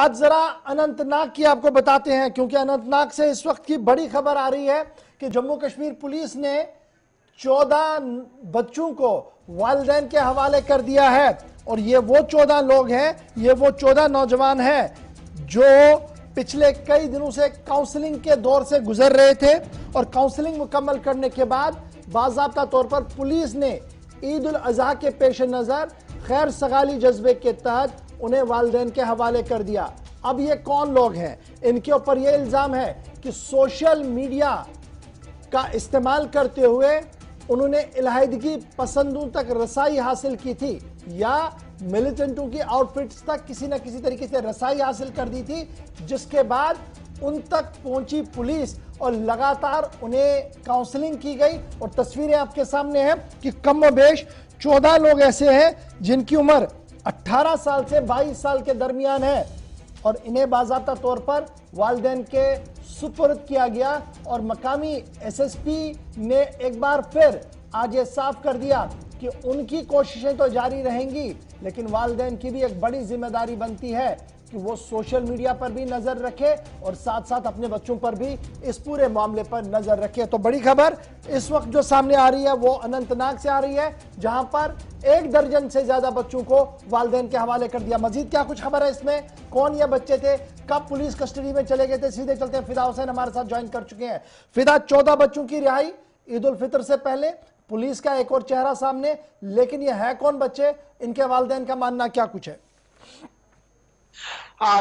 आज जरा अनंतनाग की आपको बताते हैं, क्योंकि अनंतनाग से इस वक्त की बड़ी खबर आ रही है कि जम्मू कश्मीर पुलिस ने 14 बच्चों को वालदेन के हवाले कर दिया है। और ये वो 14 लोग हैं, ये वो 14 नौजवान हैं जो पिछले कई दिनों से काउंसलिंग के दौर से गुजर रहे थे। और काउंसलिंग मुकम्मल करने के बाद बाबा तौर पर पुलिस ने ईद उल अजहा के पेश नज़र, खैर सगाली जज्बे के तहत उन्हें वालदेन के हवाले कर दिया। अब ये कौन लोग हैं? इनके ऊपर यह इल्ज़ाम है कि सोशल मीडिया का इस्तेमाल करते हुए उन्होंने इलाहदगी पसंदों तक रसाई हासिल की थी या मिलिटेंटों की आउटफिट्स तक किसी न किसी तरीके से रसाई हासिल कर दी थी, जिसके बाद उन तक पहुँची पुलिस और लगातार उन्हें काउंसलिंग की गई। और तस्वीरें आपके सामने हैं कि कम बेश चौदह लोग ऐसे हैं जिनकी उम्र 18 साल से 22 साल के दरमियान है और इन्हें बाजाबा तौर पर वालदेन के सुपुर्द किया गया और मकामी एसएसपी ने एक बार फिर आज ये साफ़ कर दिया कि उनकी कोशिशें तो जारी रहेंगी, लेकिन वालदेन की भी एक बड़ी ज़िम्मेदारी बनती है कि वो सोशल मीडिया पर भी नज़र रखे और साथ साथ अपने बच्चों पर भी इस पूरे मामले पर नज़र रखे। तो बड़ी खबर इस वक्त जो सामने आ रही है, वो अनंतनाग से आ रही है, जहाँ पर एक दर्जन से ज़्यादा बच्चों को वालदेन के हवाले कर दिया। मजीद क्या कुछ खबर है इसमें? कौन ये बच्चे थे? कब पुलिस कस्टडी में चले गए थे? सीधे चलते हैं। फिदा हुसैन हमारे साथ ज्वाइन कर चुके हैं। फिदा चौदह बच्चों की रिहाई ईद उल फितर से पहले। पुलिस का एक और चेहरा सामने, लेकिन ये है कौन बच्चे? इनके वालदेन का मानना क्या कुछ है?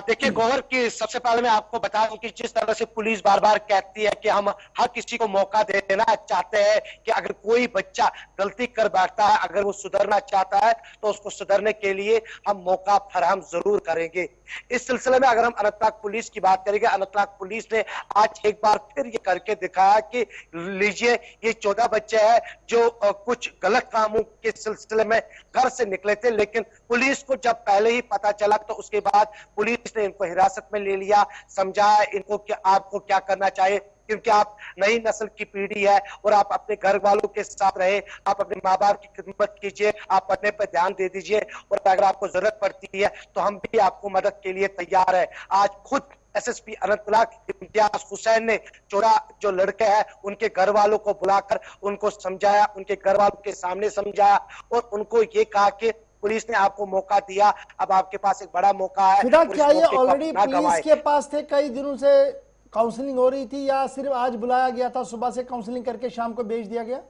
देखिए, गौहर की सबसे पहले मैं आपको बता दूँ कि जिस तरह से पुलिस बार बार कहती है कि हम हर किसी को मौका दे देना चाहते हैं कि अगर कोई बच्चा गलती कर बैठता है, अगर वो सुधरना चाहता है तो उसको सुधरने के लिए हम मौका फराहम ज़रूर करेंगे। इस सिलसिले में अगर हम अनंतनाग पुलिस की बात करेंगे, अनंतनाग पुलिस ने आज एक बार फिर ये करके दिखाया कि लीजिए, ये चौदह बच्चे है जो कुछ गलत कामों के सिलसिले में घर से निकले थे, लेकिन पुलिस को जब पहले ही पता चला तो उसके बाद पुलिस ने इनको हिरासत में ले लिया, समझाया इनको कि आपको क्या करना चाहिए। क्योंकि आप नई नस्ल की पीढ़ी है और आप अपने घर वालों के साथ रहे आप अपने माँ बाप की खिदमत कीजिए आप पढ़ने पर ध्यान दे दीजिए और अगर आपको ज़रूरत पड़ती है तो हम भी आपको मदद के लिए तैयार है। आज खुद एसएसपी अनंतनाग इम्तियाज़ हुसैन ने चोरा जो लड़के हैं उनके घर वालों को बुलाकर उनको समझाया उनके घर वालों के सामने समझाया और उनको ये कहा कि पुलिस ने आपको मौका दिया अब आपके पास एक बड़ा मौका है क्या ये ऑलरेडी पुलिस के पास थे कई दिनों से? काउंसलिंग हो रही थी या सिर्फ़ आज बुलाया गया था, सुबह से काउंसलिंग करके शाम को भेज दिया गया?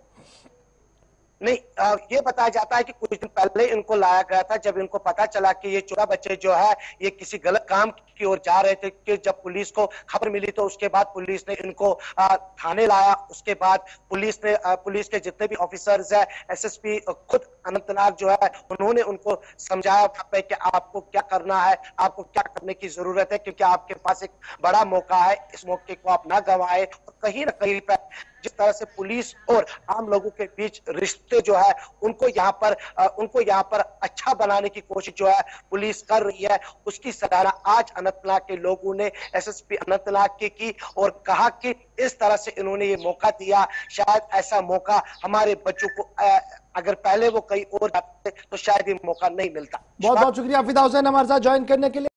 नहीं ये बताया जाता है कि कुछ दिन पहले इनको लाया गया था, जब इनको पता चला कि ये चौदह बच्चे जो है, ये किसी गलत काम की ओर जा रहे थे, कि जब पुलिस को खबर मिली तो उसके बाद पुलिस ने इनको थाने लाया। उसके बाद पुलिस ने पुलिस के जितने भी ऑफिसर्स है एसएसपी खुद अनंतनाग जो है, उन्होंने उनको समझाया कि आपको क्या करना है, आपको क्या करने की ज़रूरत है, क्योंकि आपके पास एक बड़ा मौका है, इस मौके को आप ना गंवाए। और कहीं ना कहीं पर जिस तरह से पुलिस और आम लोगों के बीच रिश्ते जो है, उनको यहाँ पर उनको यहाँ पर अच्छा बनाने की कोशिश जो है, पुलिस कर रही है। उसकी सराहना आज अनंतनाग के लोगों ने, एसएसपी अनंतनाग की की और कहा कि इस तरह से इन्होंने ये मौका दिया। शायद ऐसा मौका हमारे बच्चों को अगर पहले वो कहीं और जाते तो शायद ये मौका नहीं मिलता। बहुत बहुत शुक्रिया फिदा हुसैन हमारे साथ ज्वाइन करने के लिए।